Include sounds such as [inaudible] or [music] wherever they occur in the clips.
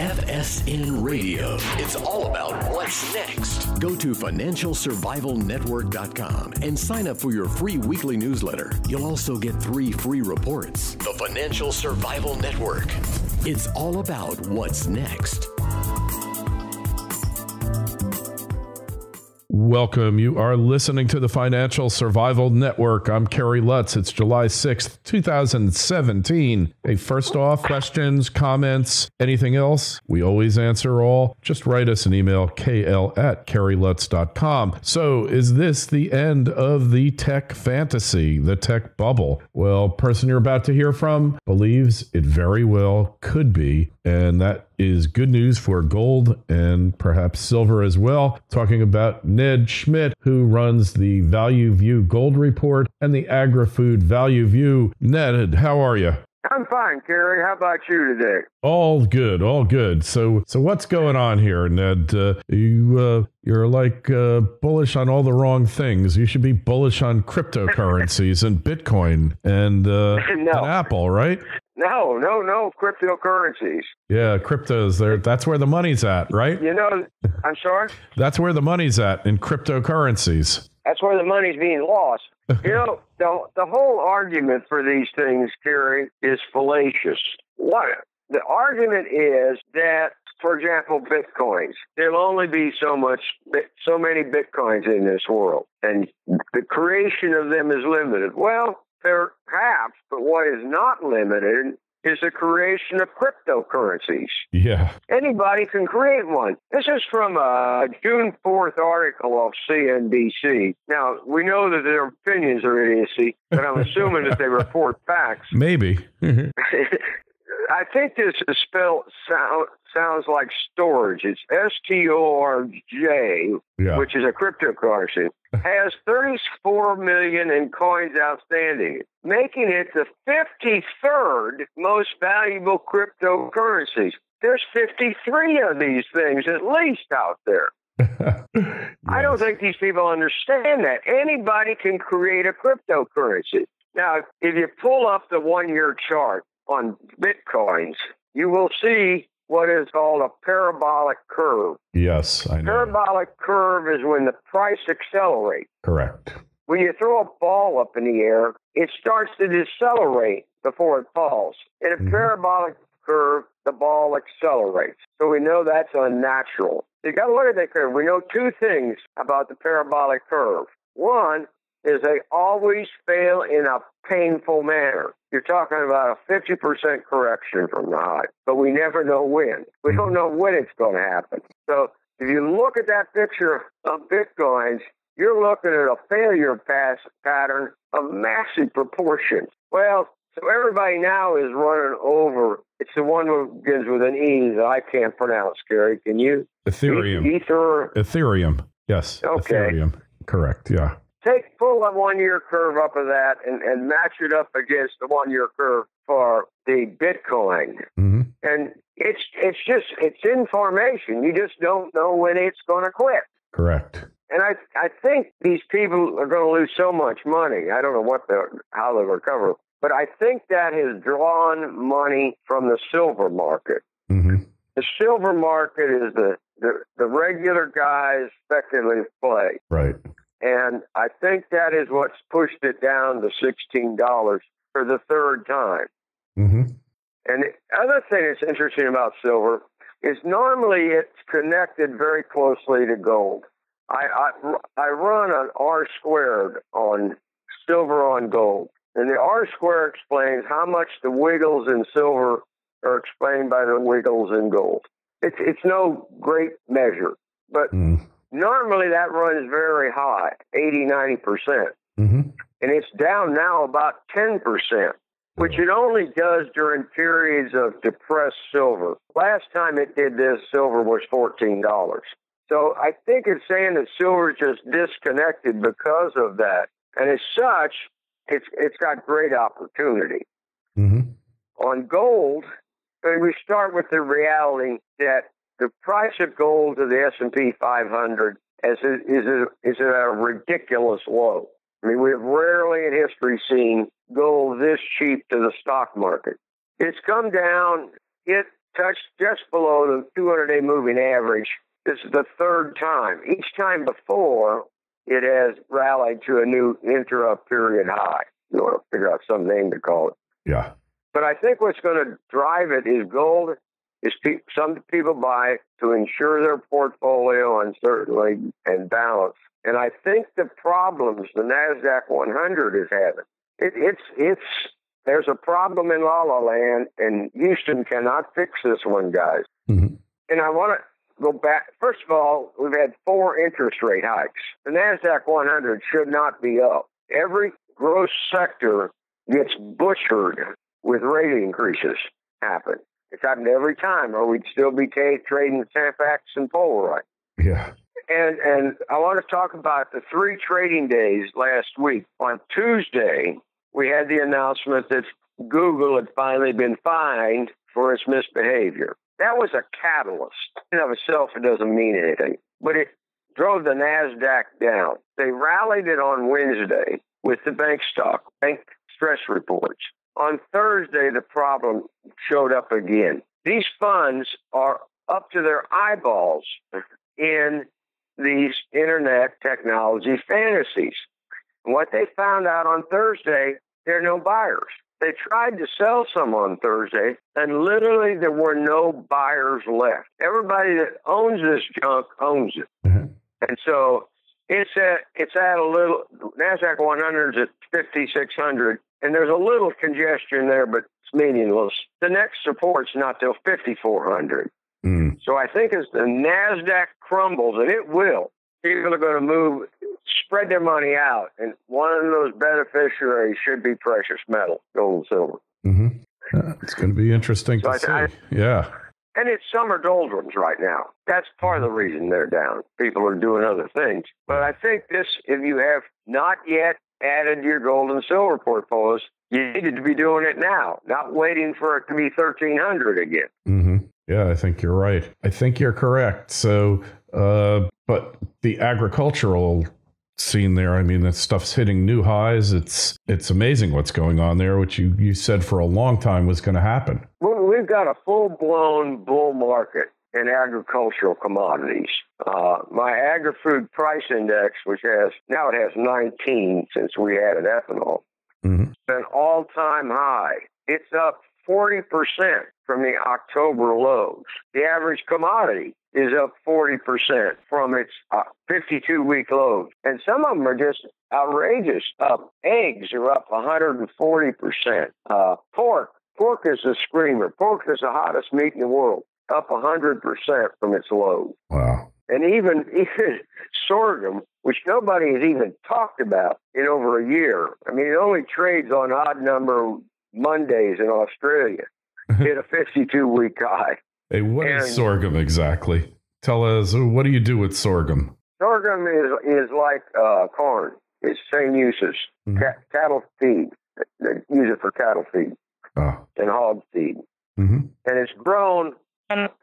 FSN Radio. It's all about what's next. Go to financialsurvivalnetwork.com and sign up for your free weekly newsletter. You'll also get three free reports. The Financial Survival Network. It's all about what's next. Welcome. You are listening to the Financial Survival Network. I'm Kerry Lutz. It's July 6th, 2017. Hey, first off, questions, comments, anything else? We always answer all. Just write us an email, kl at kerrylutz.com. So, is this the end of the tech fantasy, the tech bubble? Well, person you're about to hear from believes it very well could be. And that is good news for gold and perhaps silver as well. Talking about Ned Schmidt, who runs the Value View Gold Report and the Agri Food Value View. Ned, how are you? I'm fine, Kerry. How about you today? All good, all good. So, so what's going on here, Ned? Uh, you, uh, you're like uh, bullish on all the wrong things. You should be bullish on cryptocurrencies and Bitcoin and, uh, [laughs] no. and Apple, right? No, no, no cryptocurrencies. Yeah, cryptos. There, that's where the money's at, right? You know, I'm sorry. [laughs] that's where the money's at in cryptocurrencies. That's where the money's being lost. [laughs] You know, the the whole argument for these things, Kerry, is fallacious. What the argument is that, for example, bitcoins. There'll only be so much, so many bitcoins in this world, and the creation of them is limited. Well, perhaps, but what is not limited is the creation of cryptocurrencies. Yeah. Anybody can create one. This is from a June 4th article of CNBC. Now, we know that their opinions are idiocy, but I'm assuming that they report facts. Maybe. [laughs] I think this is spelled sound, sounds like storage. It's S T O R J, Yeah. which is a cryptocurrency. [laughs] Has 34 million in coins outstanding, making it the 53rd most valuable cryptocurrency. There's 53 of these things at least out there. [laughs] I don't think these people understand that. Anybody can create a cryptocurrency. Now, if you pull up the one year chart on Bitcoins, you will see what is called a parabolic curve. Yes, I know. Parabolic curve is when the price accelerates. Correct. When you throw a ball up in the air, it starts to decelerate before it falls. In a Mhm. parabolic curve, the ball accelerates. So we know that's unnatural. You got to look at that curve. We know two things about the parabolic curve. One is they always fail in a painful manner. You're talking about a 50% correction from the high, but we never know when. We don't know when it's going to happen. So if you look at that picture of Bitcoins, you're looking at a failure pass pattern of massive proportions. Well, so everybody now is running over. It's the one that begins with an E that I can't pronounce, Gary. Can you? Ethereum. Ether. Ethereum. Yes. Okay. Ethereum. Correct. Yeah. Take pull that one year curve up of that and, and match it up against the one year curve for the Bitcoin. hmm And it's it's just it's information. You just don't know when it's going to quit. Correct. And I I think these people are going to lose so much money. I don't know what the how they recover, but I think that has drawn money from the silver market. hmm The silver market is the the, the regular guys speculative play. Right. And I think that is what's pushed it down to $16 for the third time. hmm And the other thing that's interesting about silver is normally it's connected very closely to gold. I, I, I run an R squared on silver on gold. And the R squared explains how much the wiggles in silver are explained by the wiggles in gold. It's, it's no great measure, but mm normally that runs very high, 80, 90%. hmm And it's down now about 10%, which it only does during periods of depressed silver. Last time it did this, silver was $14. So I think it's saying that silver is just disconnected because of that. And as such, it's, it's got great opportunity. hmm On gold, and we start with the reality that the price of gold to the S&P 500 is, is, is at a ridiculous low. I mean, we've rarely in history seen gold this cheap to the stock market. It's come down, It touched just below the 200 day moving average. This is the third time. Each time before, it has rallied to a new intra period high. You want to figure out some name to call it. Yeah. But I think what's going to drive it is gold. Is pe- some people buy to ensure their portfolio uncertainty and balance. And I think the problems the Nasdaq 100 is having, it, it's it's there's a problem in La La Land, and Houston cannot fix this one, guys. Mm-hmm. And I want to go back. First of all, we've had four interest rate hikes. The Nasdaq 100 should not be up. Every gross sector gets butchered with rate increases happen. It's happened every time, or we'd still be t- trading Tampax and Polaroid. Yeah. And and I want to talk about the three trading days last week. On Tuesday, we had the announcement that Google had finally been fined for its misbehavior. That was a catalyst. In of itself, it doesn't mean anything, but it drove the Nasdaq down. They rallied it on Wednesday with the bank stock, bank stress reports. On Thursday, the problem showed up again. These funds are up to their eyeballs in these internet technology fantasies. what they found out on Thursday, there are no buyers. They tried to sell some on Thursday, and literally there were no buyers left. Everybody that owns this junk owns it. Mm-hmm. And so it's at it's at a little Nasdaq 100 is at 5600, and there's a little congestion there, but it's meaningless. The next support's not till 5400. Mm. So I think as the Nasdaq crumbles, and it will, people are going to move, spread their money out, and one of those beneficiaries should be precious metal, gold and silver. Mm-hmm. It's going to be interesting So to I- see. I- yeah. And it's summer doldrums right now. That's part of the reason they're down. People are doing other things. But I think this, if you have not yet added your gold and silver portfolios, you needed to be doing it now, not waiting for it to be 1300 again. hmm Yeah, I think you're right. I think you're correct. So, uh, but the agricultural scene there, I mean, that stuff's hitting new highs. It's it's amazing what's going on there, which you you said for a long time was going to happen. Well, We've got a full blown bull market in agricultural commodities. Uh, my agri food price index, which has now it has 19 since we added ethanol, Mhm. an all time high. It's up 40% from the October lows. The average commodity is up 40% from its 52 week lows. And some of them are just outrageous. Uh, eggs are up 140%. Uh, pork, pork is a screamer. Pork is the hottest meat in the world, up 100% from its low. Wow. and even [laughs] even sorghum, which nobody has even talked about in over a year. I mean, it only trades on odd number Mondays in Australia. [laughs] Hit a 52 week high. Hey, what is And- sorghum exactly? Tell us what do you do with sorghum? Sorghum is is like uh, corn. It's same uses. Mhm. Ca- cattle feed. They use it for cattle feed Oh. and hog feed. hmm and it's grown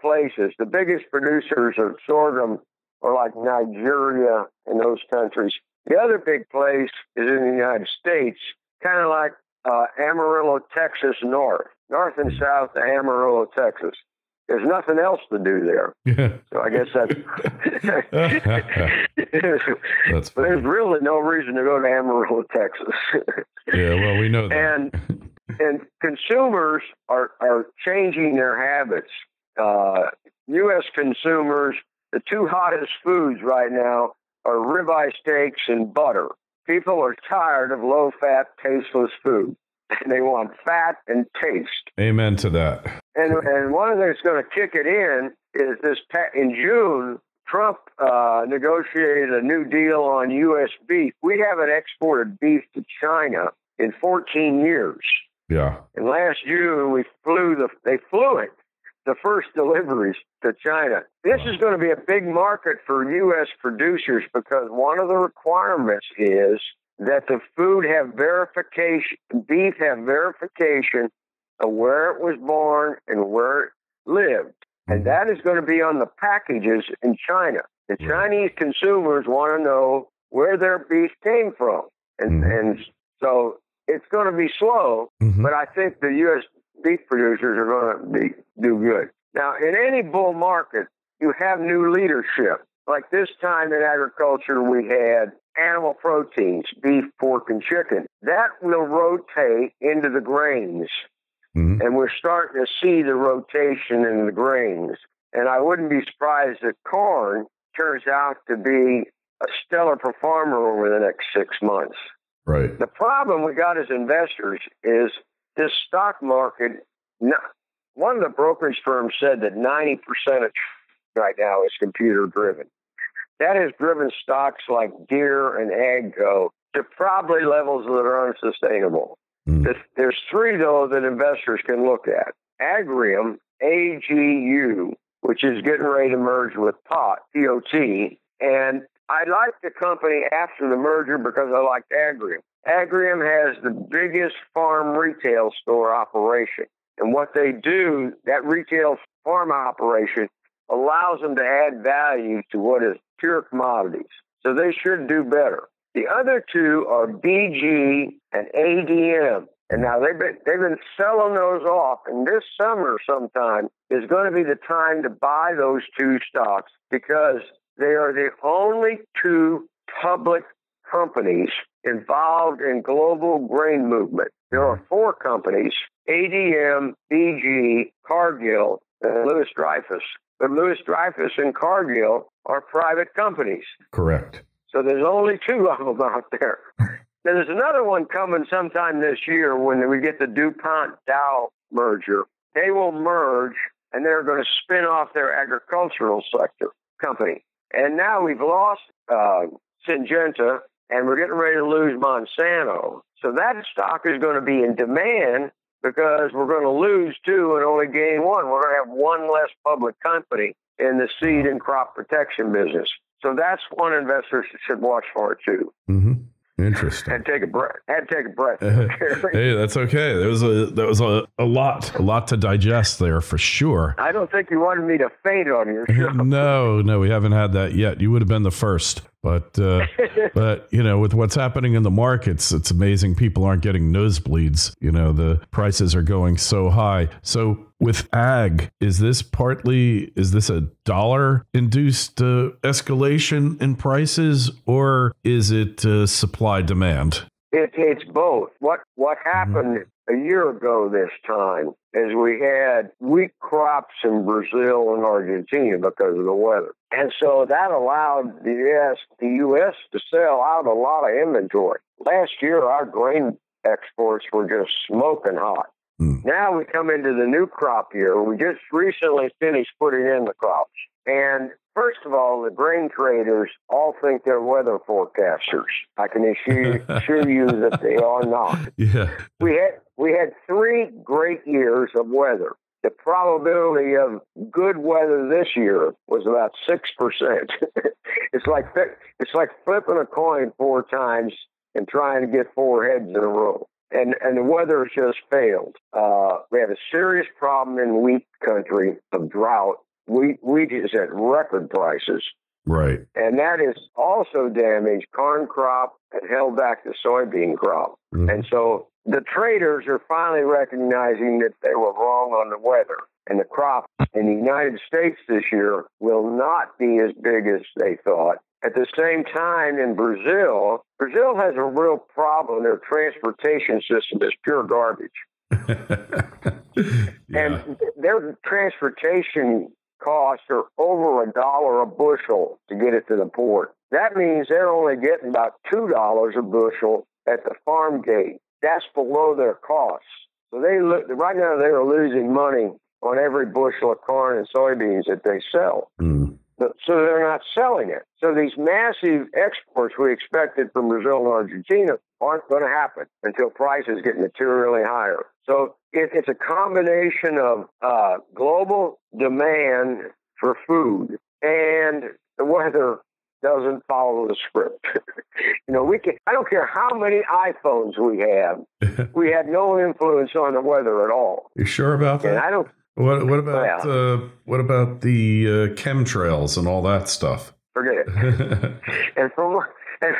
places. The biggest producers of sorghum are like Nigeria and those countries. The other big place is in the United States, kind of like uh, Amarillo, Texas, north, north and south of Amarillo, Texas. There's nothing else to do there, [laughs] Yeah. so I guess that's. [laughs] That's [laughs] but there's really no reason to go to Amarillo, Texas. Yeah, well, we know that. and and consumers are are changing their habits. Uh, U.S. consumers, the two hottest foods right now are ribeye steaks and butter. People are tired of low-fat, tasteless food, and [laughs] they want fat and taste. Amen to that. And and one of the things that's going to kick it in is this in June. Trump uh, negotiated a new deal on U.S. beef. We haven't exported beef to China in 14 years. Yeah. And last June, we flew the they flew it the first deliveries to China. This is going to be a big market for U.S. producers because one of the requirements is that the food have verification, beef have verification of where it was born and where it lived. And that is going to be on the packages in China. The Chinese consumers want to know where their beef came from. And, Mhm. and so it's going to be slow, Mhm. but I think the U.S. beef producers are going to be do good. Now, in any bull market, you have new leadership. Like this time in agriculture, we had animal proteins, beef, pork, and chicken. That will rotate into the grains. Mm-hmm. And we're starting to see the rotation in the grains. And I wouldn't be surprised that corn turns out to be a stellar performer over the next six months. Right. The problem we got as investors is this stock market. One of the brokerage firms said that 90% of right now is computer driven. That has driven stocks like Deere and AGCO to probably levels that are unsustainable. Mm. There's three, though, that investors can look at. Agrium, AGU, which is getting ready to merge with POT, POT, and I liked the company after the merger because I liked Agrium. Agrium has the biggest farm retail store operation. And what they do, that retail farm operation allows them to add value to what is pure commodities. So they should do better. The other two are BG and ADM. And now they've been, they've been selling those off. And this summer sometime is going to be the time to buy those two stocks because they are the only two public companies involved in global grain movement. There are four companies, ADM, BG, Cargill, and Louis Dreyfus. But Louis Dreyfus and Cargill are private companies. Correct. So there's only two of them out there. [laughs] there's another one coming sometime this year when we get the DuPont Dow merger. They will merge and they're going to spin off their agricultural sector company. And now we've lost uh, Syngenta and we're getting ready to lose Monsanto. So that stock is going to be in demand because we're going to lose two and only gain one. We're going to have one less public company in the seed and crop protection business. So that's one investor should watch for too. Mm-hmm. Interesting. Had to take a breath. Had to take a breath. [laughs] hey, that's okay. There was a there was a, a lot a lot to digest there for sure. I don't think you wanted me to faint on your [laughs] show. no, no, we haven't had that yet. You would have been the first. But uh, but you know, with what's happening in the markets, it's amazing people aren't getting nosebleeds. You know, the prices are going so high. So with ag, is this partly is this a dollar induced uh, escalation in prices, or is it uh, supply demand? It, it's both. What what happened mm-hmm. a year ago this time is we had weak crops in Brazil and Argentina because of the weather, and so that allowed the U.S. the U.S. to sell out a lot of inventory. Last year, our grain exports were just smoking hot. Mm. Now we come into the new crop year. We just recently finished putting in the crops, and First of all, the grain traders all think they're weather forecasters. I can assure, [laughs] assure you that they are not. Yeah. We had we had three great years of weather. The probability of good weather this year was about six percent. [laughs] it's like it's like flipping a coin four times and trying to get four heads in a row. And and the weather has just failed. Uh, we have a serious problem in wheat country of drought wheat wheat is at record prices. Right. And that has also damaged corn crop and held back the soybean crop. Mm-hmm. And so the traders are finally recognizing that they were wrong on the weather. And the crop in the United States this year will not be as big as they thought. At the same time, in Brazil, Brazil has a real problem. Their transportation system is pure garbage. [laughs] yeah. And their transportation costs are over a dollar a bushel to get it to the port. That means they're only getting about two dollars a bushel at the farm gate. That's below their costs. So they look right now they are losing money on every bushel of corn and soybeans that they sell. Mm. So they're not selling it. So these massive exports we expected from Brazil and Argentina aren't going to happen until prices get materially higher. So it, it's a combination of uh, global demand for food and the weather doesn't follow the script. [laughs] you know, we can. I don't care how many iPhones we have. [laughs] we had no influence on the weather at all. You sure about that? And I don't. What, what about yeah. uh, what about the uh, chemtrails and all that stuff? Forget it. [laughs] and from and,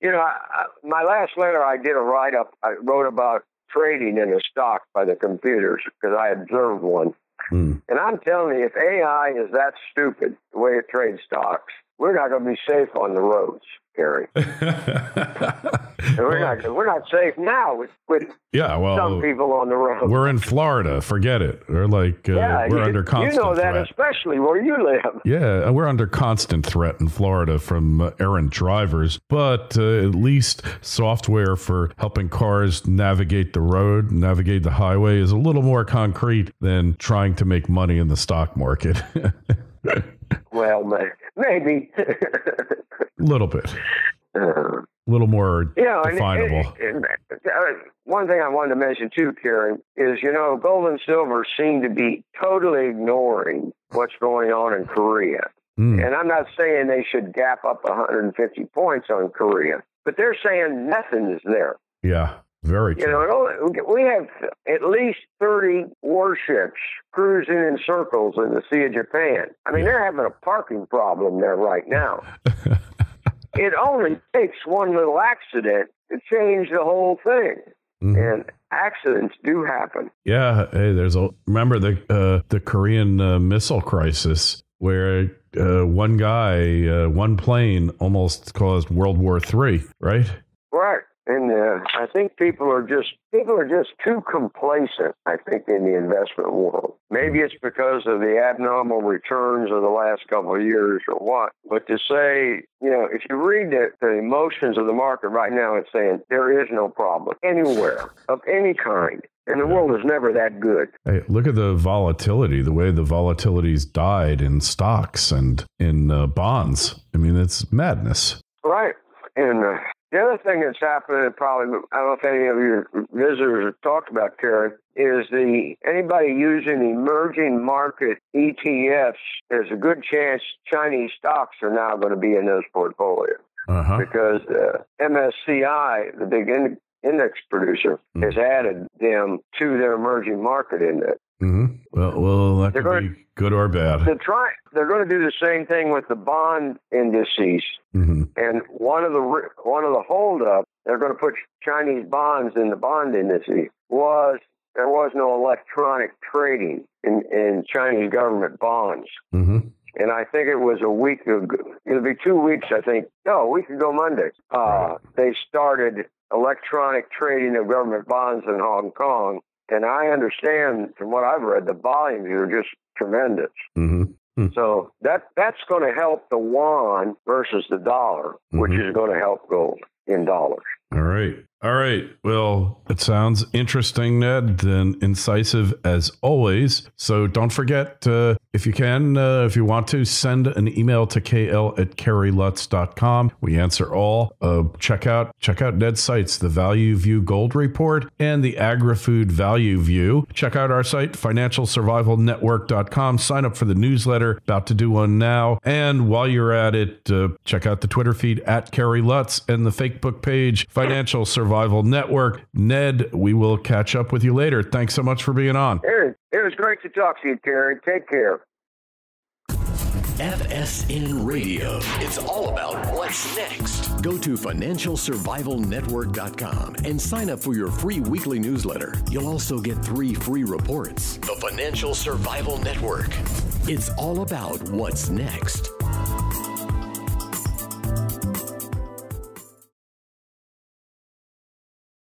you know, I, my last letter, I did a write up. I wrote about trading in a stock by the computers because I observed one. Mm. And I'm telling you, if AI is that stupid, the way it trades stocks, we're not going to be safe on the roads, Gary. [laughs] And we're not we're not safe now with, with yeah, well, some people on the road. we're in Florida. Forget it. We're like uh, yeah, we're you, under constant You know that, threat. especially where you live. Yeah, we're under constant threat in Florida from uh, errant drivers, but uh, at least software for helping cars navigate the road, navigate the highway is a little more concrete than trying to make money in the stock market. [laughs] Well, maybe. [laughs] A little bit. Uh, A little more you know, and- definable. and- and, uh, one thing I wanted to mention too, Karen, is you know gold and silver seem to be totally ignoring what's going on in Korea. Mm, And I'm not saying they should gap up 150 points on Korea, but they're saying nothing is there. yeah, very You know, we have at least 30 warships cruising in circles in the Sea of Japan. I mean, they're having a parking problem there right now. [laughs] it only takes one little accident to change the whole thing. Mhm. And accidents do happen. Yeah, hey, there's a remember the uh, the Korean uh, missile crisis where uh, one guy, uh, one plane almost caused World War Three, right? Right. And uh, I think people are just people are just too complacent. I think in the investment world. Maybe it's because of the abnormal returns of the last couple of years or what. But to say, you know, if you read the, the emotions of the market right now, it's saying there is no problem anywhere of any kind, and the world is never that good. Hey, look at the volatility, the way the volatility's died in stocks and in uh, bonds. I mean, it's madness. Right. And uh, the other thing that's happening, probably, I don't know if any of your visitors have talked about, Karen, is the anybody using emerging market ETFs, there's a good chance Chinese stocks are now going to be in those portfolios Uh huh. because uh, MSCI, the big in- index producer, Mm. has added them to their emerging market index. Hmm Well, well, that They're could going- be good or bad. They're trying. They're going to do the same thing with the bond indices. hmm And one of the ri- one of the holdup, they're going to put Chinese bonds in the bond indices. Was there was no electronic trading in, in Chinese government bonds, hmm and I think it was a week ago. It'll be two weeks, I think. No, a week ago Monday. Uh, They started electronic trading of government bonds in Hong Kong, and I understand from what I've read, the volumes are just tremendous. hmm So that that's going to help the yuan versus the dollar, which Mhm. is going to help gold in dollars. All right. All right. Well, it sounds interesting, Ned, and incisive as always. So don't forget, uh, if you can, uh, if you want to, send an email to kl at kerrylutz.com. We answer all. Uh, check out check out Ned's sites, the Value View Gold Report and the AgriFood Value View. Check out our site, financialsurvivalnetwork.com. Sign up for the newsletter. About to do one now. And while you're at it, uh, check out the Twitter feed at Kerry Lutz and the Facebook page, Financial Survival Network. Ned, we will catch up with you later. Thanks so much for being on. It, it was great to talk to you, Terry. Take care. FSN Radio. It's all about what's next. Go to financialsurvivalnetwork.com and sign up for your free weekly newsletter. You'll also get three free reports. The Financial Survival Network. It's all about what's next.